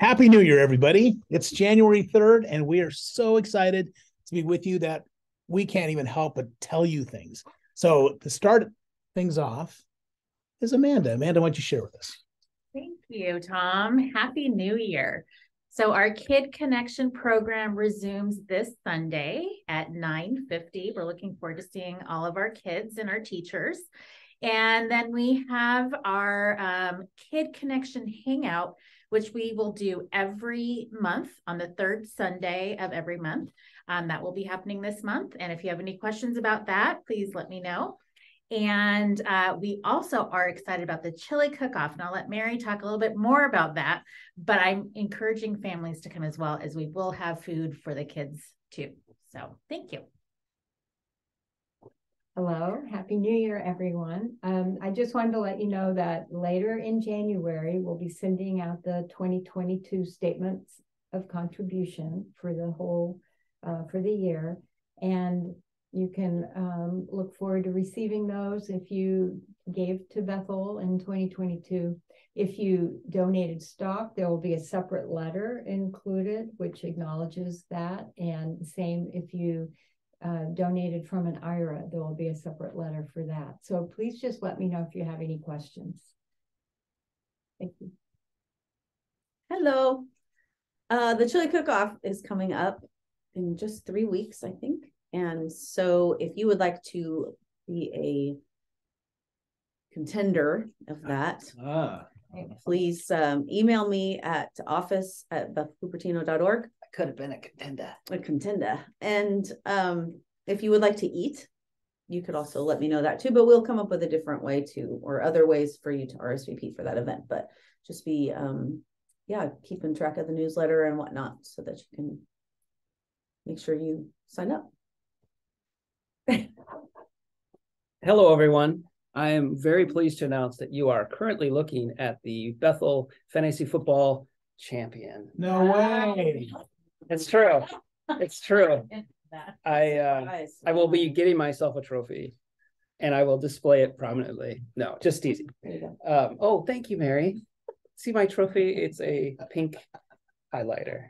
Happy New Year, everybody. It's January 3rd, and we are so excited to be with you that we can't even help but tell you things. So, to start things off is Amanda. Amanda, why don't you share with us? Thank you, Tom. Happy New Year. So our Kid Connection program resumes this Sunday at 9:50. We're looking forward to seeing all of our kids and our teachers. And then we have our um, Kid Connection Hangout, which we will do every month on the third Sunday of every month. Um, that will be happening this month. And if you have any questions about that, please let me know. And uh, we also are excited about the chili cook off. And I'll let Mary talk a little bit more about that. But I'm encouraging families to come as well, as we will have food for the kids too. So thank you. Hello, Happy New Year, everyone. Um, I just wanted to let you know that later in January, we'll be sending out the 2022 statements of contribution for the whole, uh, for the year. And you can um, look forward to receiving those if you gave to Bethel in 2022. If you donated stock, there will be a separate letter included which acknowledges that. And same if you uh, donated from an IRA, there will be a separate letter for that. So please just let me know if you have any questions. Thank you. Hello. Uh, the chili cook-off is coming up in just three weeks, I think. And so if you would like to be a contender of that, Ah, please um, email me at office at bethelcupertino.org, I could have been a contender. a contender. And um, if you would like to eat, you could also let me know that too, but we'll come up with a different way to, or other ways for you to RSVP for that event. But just be, um, yeah, keeping track of the newsletter and whatnot so that you can make sure you sign up. Hello, everyone. I am very pleased to announce that you are currently looking at the Bethel Fantasy Football Champion. No way. It's true. It's true. I uh, I will be getting myself a trophy, and I will display it prominently. No, just teasing. There you go. Um, oh, thank you, Mary. See my trophy? It's a pink highlighter.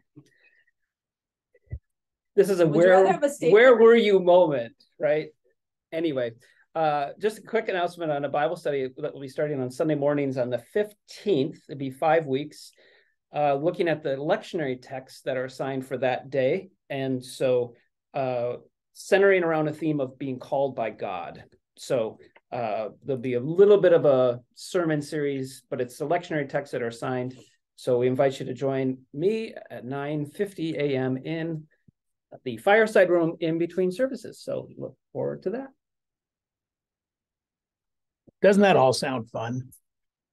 This is a Would where a where were you moment, right? Anyway, uh, just a quick announcement on a Bible study that will be starting on Sunday mornings on the fifteenth. It'll be five weeks, uh, looking at the lectionary texts that are assigned for that day, and so uh, centering around a theme of being called by God. So uh, there'll be a little bit of a sermon series, but it's the lectionary texts that are assigned. So we invite you to join me at 9:50 a.m. in the fireside room in between services. So look forward to that. Doesn't that all sound fun?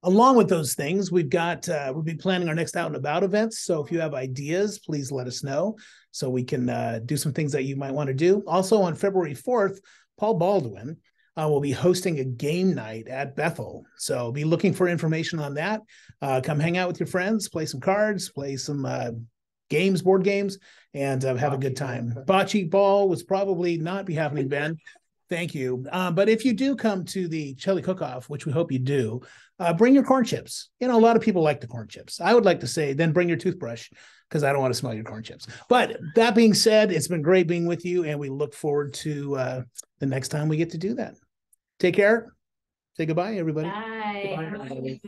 Along with those things, we've got uh, we'll be planning our next out and about events. So if you have ideas, please let us know so we can uh, do some things that you might want to do. Also on February 4th, Paul Baldwin uh, will be hosting a game night at Bethel. So be looking for information on that. Uh, come hang out with your friends, play some cards, play some uh, games, board games, and uh, have a good time. Bocce ball was probably not be happening, Ben. Thank you. Uh, but if you do come to the chili cook-off, which we hope you do, uh, bring your corn chips. You know, a lot of people like the corn chips. I would like to say, then bring your toothbrush because I don't want to smell your corn chips. But that being said, it's been great being with you, and we look forward to uh, the next time we get to do that. Take care. Say goodbye, everybody. Bye. Goodbye.